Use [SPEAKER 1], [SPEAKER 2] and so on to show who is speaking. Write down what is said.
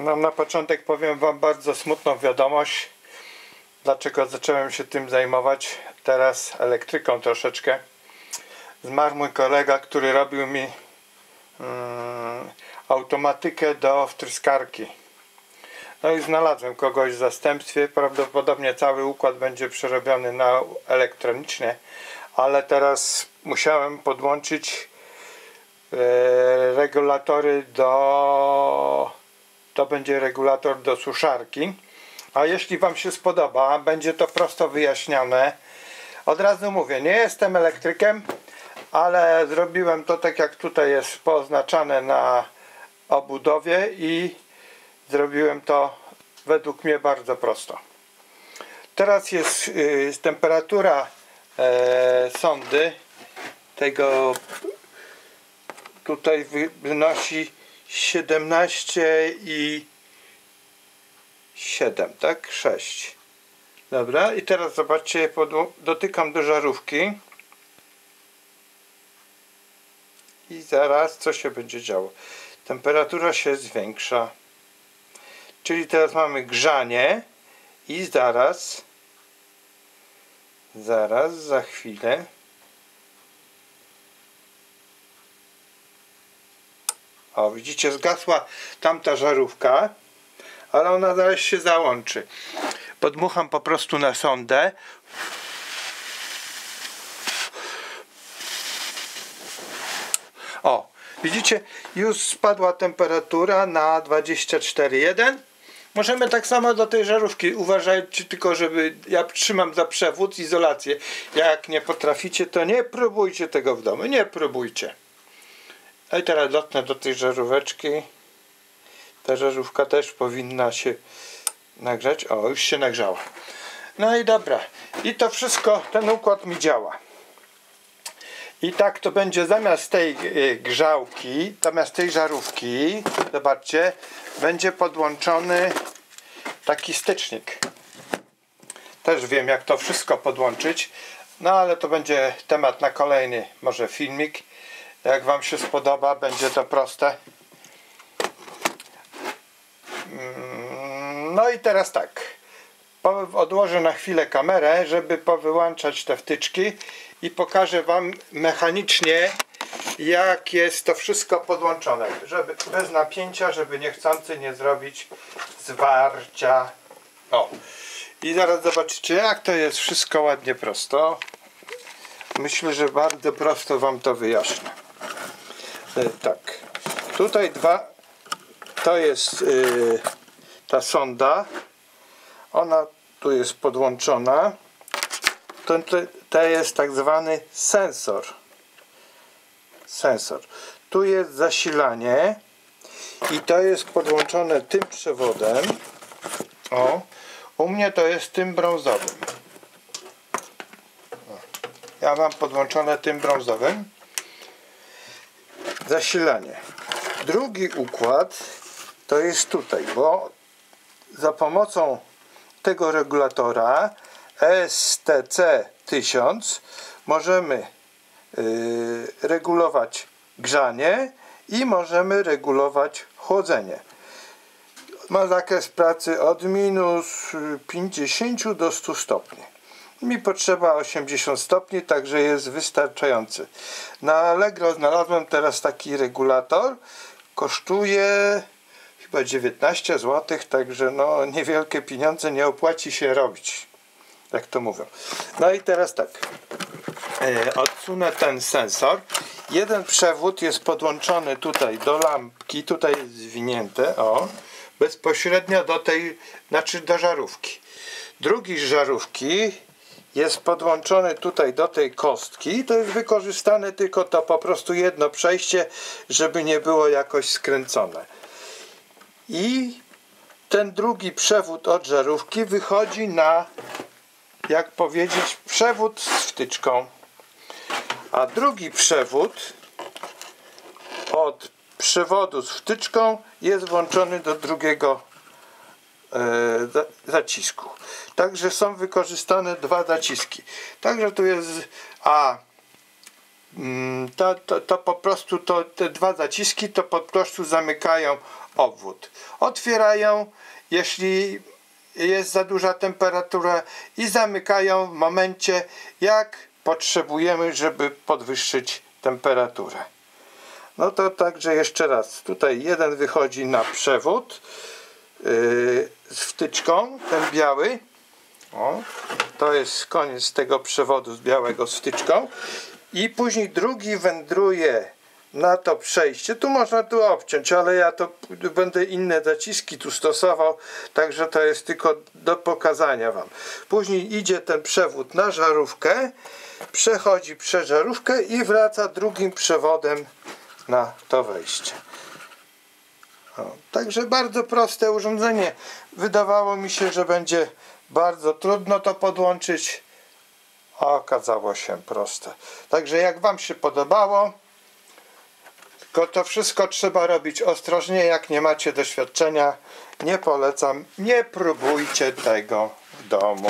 [SPEAKER 1] No, na początek powiem Wam bardzo smutną wiadomość, dlaczego zacząłem się tym zajmować teraz elektryką troszeczkę. Zmarł mój kolega, który robił mi mm, automatykę do wtryskarki. No i znalazłem kogoś w zastępstwie. Prawdopodobnie cały układ będzie przerobiony na elektronicznie, ale teraz musiałem podłączyć e, regulatory do to będzie regulator do suszarki. A jeśli Wam się spodoba, będzie to prosto wyjaśnione. Od razu mówię, nie jestem elektrykiem, ale zrobiłem to tak jak tutaj jest poznaczane na obudowie i zrobiłem to według mnie bardzo prosto. Teraz jest y, temperatura e, sondy tego tutaj wynosi 17 i 7, tak? 6. Dobra, i teraz zobaczcie, dotykam do żarówki. I zaraz co się będzie działo? Temperatura się zwiększa. Czyli teraz mamy grzanie i zaraz, zaraz, za chwilę O, widzicie, zgasła tamta żarówka, ale ona zaraz się załączy. Podmucham po prostu na sondę. O, widzicie, już spadła temperatura na 24,1. Możemy tak samo do tej żarówki. Uważajcie tylko, żeby ja trzymam za przewód, izolację. Jak nie potraficie, to nie próbujcie tego w domu. Nie próbujcie. A i teraz dotknę do tej żaróweczki. Ta żarówka też powinna się nagrzać. O, już się nagrzała. No i dobra. I to wszystko, ten układ mi działa. I tak to będzie zamiast tej e, grzałki, zamiast tej żarówki, zobaczcie, będzie podłączony taki stycznik. Też wiem jak to wszystko podłączyć, no ale to będzie temat na kolejny może filmik. Jak Wam się spodoba, będzie to proste. Mm, no i teraz tak. Odłożę na chwilę kamerę, żeby powyłączać te wtyczki i pokażę Wam mechanicznie jak jest to wszystko podłączone. Żeby bez napięcia, żeby niechcący nie zrobić zwarcia. O. I zaraz zobaczycie jak to jest wszystko ładnie prosto. Myślę, że bardzo prosto Wam to wyjaśnię. E, tak. Tutaj dwa, to jest yy, ta sonda. Ona tu jest podłączona. To, to, jest tak zwany sensor. Sensor. Tu jest zasilanie i to jest podłączone tym przewodem. O, u mnie to jest tym brązowym. Ja mam podłączone tym brązowym zasilanie. Drugi układ to jest tutaj, bo za pomocą tego regulatora STC 1000 możemy yy, regulować grzanie i możemy regulować chłodzenie. Ma zakres pracy od minus 50 do 100 stopni mi potrzeba 80 stopni, także jest wystarczający. Na Allegro znalazłem teraz taki regulator. Kosztuje chyba 19 zł, także no niewielkie pieniądze nie opłaci się robić. Jak to mówią. No i teraz tak. E, odsunę ten sensor. Jeden przewód jest podłączony tutaj do lampki, tutaj jest zwinięte, o, bezpośrednio do tej, znaczy do żarówki. Drugi z żarówki jest podłączony tutaj do tej kostki. To jest wykorzystane tylko to po prostu jedno przejście żeby nie było jakoś skręcone. I ten drugi przewód od żarówki wychodzi na jak powiedzieć przewód z wtyczką. A drugi przewód od przewodu z wtyczką jest włączony do drugiego zacisku. Także są wykorzystane dwa zaciski. Także tu jest A mm, to, to, to po prostu to, te dwa zaciski to po prostu zamykają obwód. Otwierają, jeśli jest za duża temperatura i zamykają w momencie, jak potrzebujemy, żeby podwyższyć temperaturę. No to także jeszcze raz. Tutaj jeden wychodzi na przewód z wtyczką, ten biały. O, to jest koniec tego przewodu z białego z wtyczką. I później drugi wędruje na to przejście. Tu można tu obciąć, ale ja to będę inne zaciski tu stosował, także to jest tylko do pokazania Wam. Później idzie ten przewód na żarówkę, przechodzi przez żarówkę i wraca drugim przewodem na to wejście. O, także bardzo proste urządzenie. Wydawało mi się, że będzie bardzo trudno to podłączyć, a okazało się proste. Także jak Wam się podobało, tylko to wszystko trzeba robić ostrożnie, jak nie macie doświadczenia. Nie polecam, nie próbujcie tego w domu.